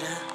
Yeah.